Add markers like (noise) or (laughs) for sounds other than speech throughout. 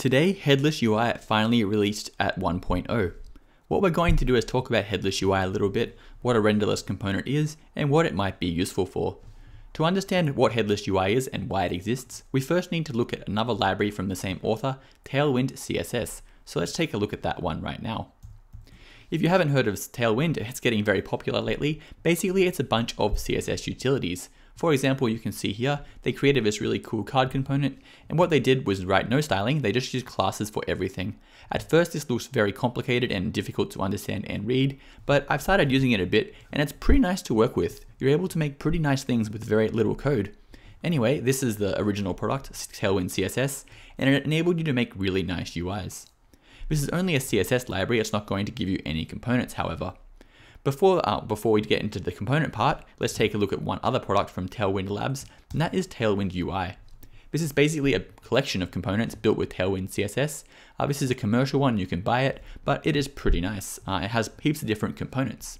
Today, Headless UI finally released at 1.0. What we're going to do is talk about Headless UI a little bit, what a renderless component is, and what it might be useful for. To understand what Headless UI is and why it exists, we first need to look at another library from the same author, Tailwind CSS. So let's take a look at that one right now. If you haven't heard of Tailwind, it's getting very popular lately. Basically, it's a bunch of CSS utilities. For example, you can see here, they created this really cool card component, and what they did was write no styling, they just used classes for everything. At first, this looks very complicated and difficult to understand and read, but I've started using it a bit, and it's pretty nice to work with. You're able to make pretty nice things with very little code. Anyway, this is the original product, Tailwind CSS, and it enabled you to make really nice UIs. This is only a CSS library, it's not going to give you any components, however. Before, uh, before we get into the component part, let's take a look at one other product from Tailwind Labs, and that is Tailwind UI. This is basically a collection of components built with Tailwind CSS. Uh, this is a commercial one, you can buy it, but it is pretty nice. Uh, it has heaps of different components.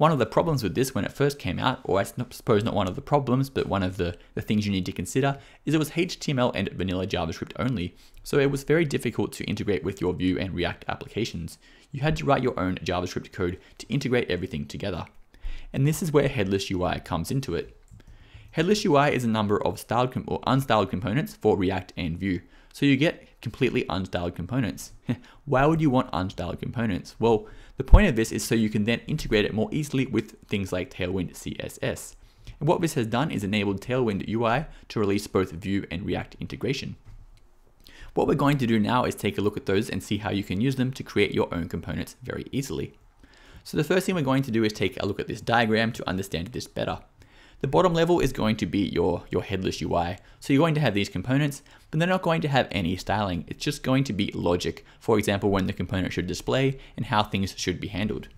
One of the problems with this when it first came out, or I suppose not one of the problems, but one of the, the things you need to consider, is it was HTML and vanilla JavaScript only, so it was very difficult to integrate with your Vue and React applications. You had to write your own JavaScript code to integrate everything together. And this is where Headless UI comes into it. Headless UI is a number of styled or unstyled components for React and Vue. So you get completely unstyled components. (laughs) Why would you want unstyled components? Well, the point of this is so you can then integrate it more easily with things like Tailwind CSS. And what this has done is enabled Tailwind UI to release both Vue and React integration. What we're going to do now is take a look at those and see how you can use them to create your own components very easily. So the first thing we're going to do is take a look at this diagram to understand this better. The bottom level is going to be your, your headless UI. So you're going to have these components, but they're not going to have any styling. It's just going to be logic. For example, when the component should display and how things should be handled.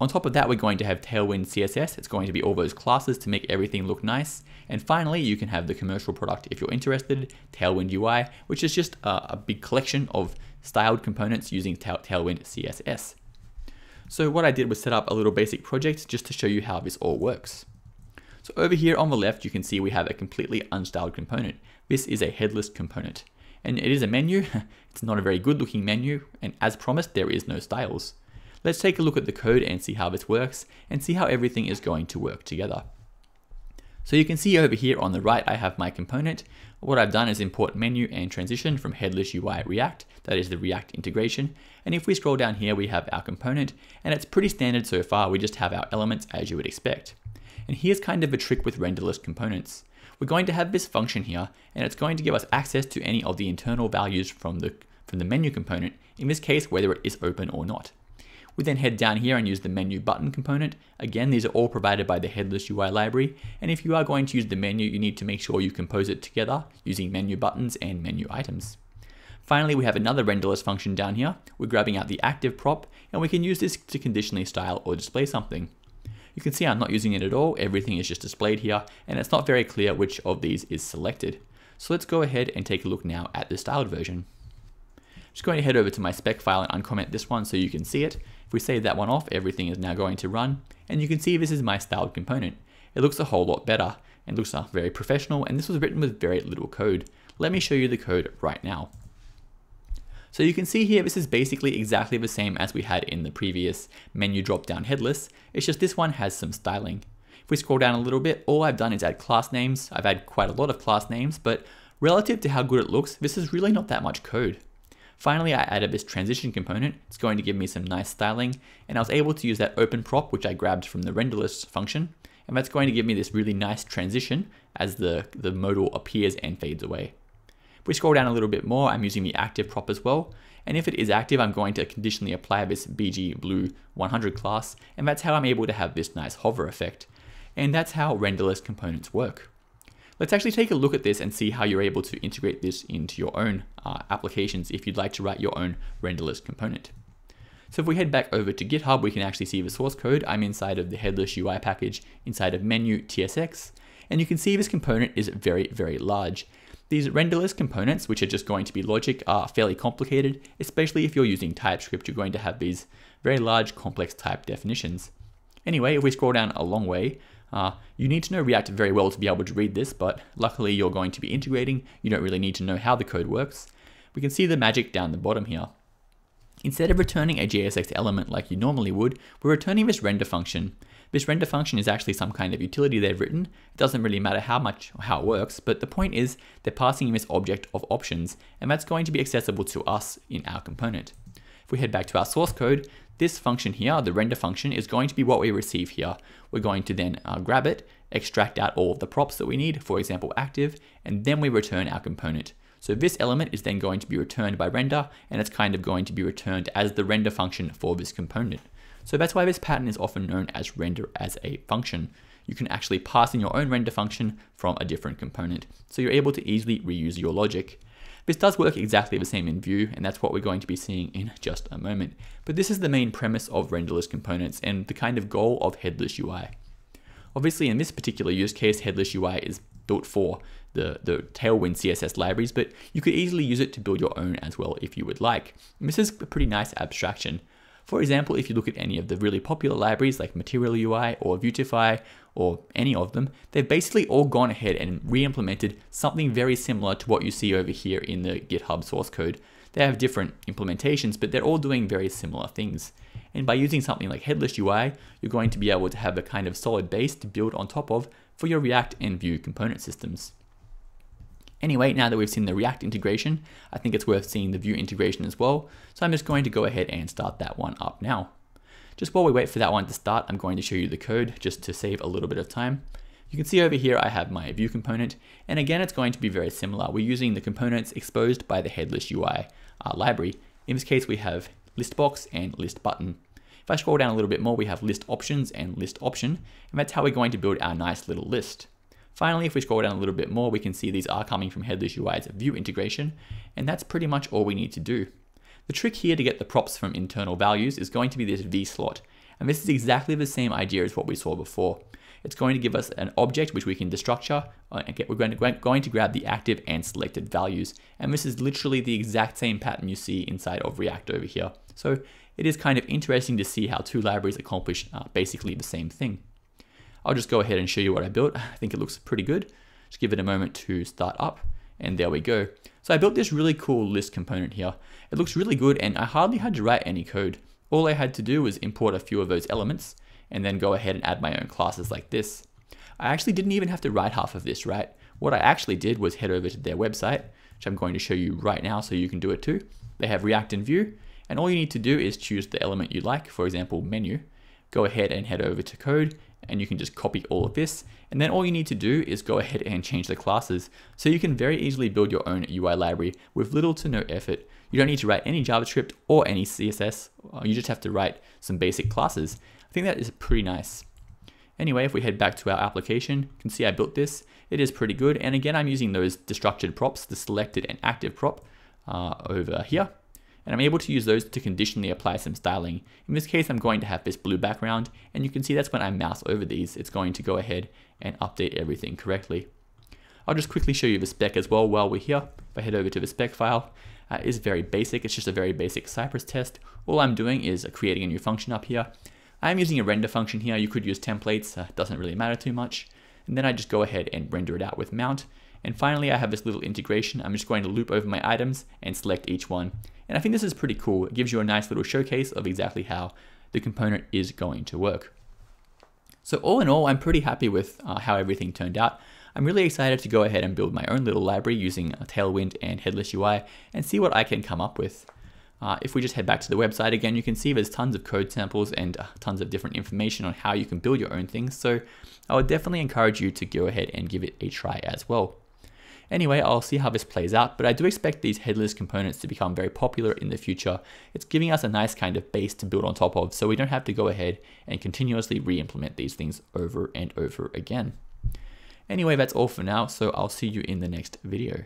On top of that, we're going to have Tailwind CSS. It's going to be all those classes to make everything look nice. And finally, you can have the commercial product if you're interested, Tailwind UI, which is just a, a big collection of styled components using Tailwind CSS. So what I did was set up a little basic project just to show you how this all works. So over here on the left, you can see we have a completely unstyled component. This is a headless component. And it is a menu. (laughs) it's not a very good looking menu. And as promised, there is no styles. Let's take a look at the code and see how this works and see how everything is going to work together. So you can see over here on the right, I have my component. What I've done is import menu and transition from headless UI React, that is the React integration. And if we scroll down here, we have our component and it's pretty standard so far. We just have our elements as you would expect. And here's kind of a trick with renderless components. We're going to have this function here, and it's going to give us access to any of the internal values from the, from the menu component, in this case, whether it is open or not. We then head down here and use the menu button component. Again, these are all provided by the headless UI library. And if you are going to use the menu, you need to make sure you compose it together using menu buttons and menu items. Finally, we have another renderless function down here. We're grabbing out the active prop and we can use this to conditionally style or display something. You can see I'm not using it at all, everything is just displayed here, and it's not very clear which of these is selected. So let's go ahead and take a look now at the styled version. Just going to head over to my spec file and uncomment this one so you can see it. If we save that one off, everything is now going to run, and you can see this is my styled component. It looks a whole lot better, and looks very professional, and this was written with very little code. Let me show you the code right now. So you can see here, this is basically exactly the same as we had in the previous menu drop-down headless. It's just this one has some styling. If we scroll down a little bit, all I've done is add class names. I've had quite a lot of class names, but relative to how good it looks, this is really not that much code. Finally, I added this transition component. It's going to give me some nice styling, and I was able to use that open prop, which I grabbed from the renderless function, and that's going to give me this really nice transition as the, the modal appears and fades away. If we scroll down a little bit more, I'm using the active prop as well. And if it is active, I'm going to conditionally apply this BG Blue 100 class, and that's how I'm able to have this nice hover effect. And that's how renderless components work. Let's actually take a look at this and see how you're able to integrate this into your own uh, applications if you'd like to write your own renderless component. So if we head back over to GitHub, we can actually see the source code. I'm inside of the headless UI package inside of menu TSX, and you can see this component is very, very large. These renderless components, which are just going to be logic, are fairly complicated, especially if you're using TypeScript, you're going to have these very large complex type definitions. Anyway, if we scroll down a long way, uh, you need to know React very well to be able to read this, but luckily you're going to be integrating, you don't really need to know how the code works. we can see the magic down the bottom here. Instead of returning a JSX element like you normally would, we're returning this render function. This render function is actually some kind of utility they've written. It doesn't really matter how much or how it works, but the point is they're passing in this object of options, and that's going to be accessible to us in our component. If we head back to our source code, this function here, the render function, is going to be what we receive here. We're going to then uh, grab it, extract out all of the props that we need, for example active, and then we return our component. So this element is then going to be returned by render, and it's kind of going to be returned as the render function for this component. So that's why this pattern is often known as render as a function. You can actually pass in your own render function from a different component. So you're able to easily reuse your logic. This does work exactly the same in Vue, and that's what we're going to be seeing in just a moment. But this is the main premise of renderless components and the kind of goal of headless UI. Obviously, in this particular use case, headless UI is built for the, the Tailwind CSS libraries, but you could easily use it to build your own as well if you would like. And this is a pretty nice abstraction. For example, if you look at any of the really popular libraries like Material UI or Vuetify or any of them, they've basically all gone ahead and re-implemented something very similar to what you see over here in the GitHub source code. They have different implementations, but they're all doing very similar things. And by using something like Headless UI, you're going to be able to have a kind of solid base to build on top of for your React and Vue component systems. Anyway, now that we've seen the React integration, I think it's worth seeing the Vue integration as well. So I'm just going to go ahead and start that one up now. Just while we wait for that one to start, I'm going to show you the code just to save a little bit of time. You can see over here I have my Vue component, and again it's going to be very similar. We're using the components exposed by the headless UI uh, library. In this case we have list box and list button. If I scroll down a little bit more, we have list options and list option, and that's how we're going to build our nice little list. Finally, if we scroll down a little bit more, we can see these are coming from Headless UI's Vue integration, and that's pretty much all we need to do. The trick here to get the props from internal values is going to be this V slot, and this is exactly the same idea as what we saw before. It's going to give us an object which we can destructure, uh, we're going to, going to grab the active and selected values, and this is literally the exact same pattern you see inside of React over here. So it is kind of interesting to see how two libraries accomplish uh, basically the same thing. I'll just go ahead and show you what I built. I think it looks pretty good. Just give it a moment to start up and there we go. So I built this really cool list component here. It looks really good and I hardly had to write any code. All I had to do was import a few of those elements and then go ahead and add my own classes like this. I actually didn't even have to write half of this, right? What I actually did was head over to their website, which I'm going to show you right now so you can do it too. They have React and Vue, and all you need to do is choose the element you like, for example, menu. Go ahead and head over to code and you can just copy all of this. And then all you need to do is go ahead and change the classes. So you can very easily build your own UI library with little to no effort. You don't need to write any JavaScript or any CSS. Uh, you just have to write some basic classes. I think that is pretty nice. Anyway, if we head back to our application, you can see I built this. It is pretty good. And again, I'm using those destructured props, the selected and active prop uh, over here and I'm able to use those to conditionally apply some styling. In this case, I'm going to have this blue background, and you can see that's when I mouse over these, it's going to go ahead and update everything correctly. I'll just quickly show you the spec as well while we're here. If I head over to the spec file, uh, it's very basic. It's just a very basic Cypress test. All I'm doing is creating a new function up here. I'm using a render function here. You could use templates. Uh, doesn't really matter too much. And then I just go ahead and render it out with mount. And finally, I have this little integration. I'm just going to loop over my items and select each one. And I think this is pretty cool. It gives you a nice little showcase of exactly how the component is going to work. So all in all, I'm pretty happy with uh, how everything turned out. I'm really excited to go ahead and build my own little library using Tailwind and Headless UI and see what I can come up with. Uh, if we just head back to the website again, you can see there's tons of code samples and uh, tons of different information on how you can build your own things. So I would definitely encourage you to go ahead and give it a try as well. Anyway, I'll see how this plays out, but I do expect these headless components to become very popular in the future. It's giving us a nice kind of base to build on top of, so we don't have to go ahead and continuously re-implement these things over and over again. Anyway, that's all for now, so I'll see you in the next video.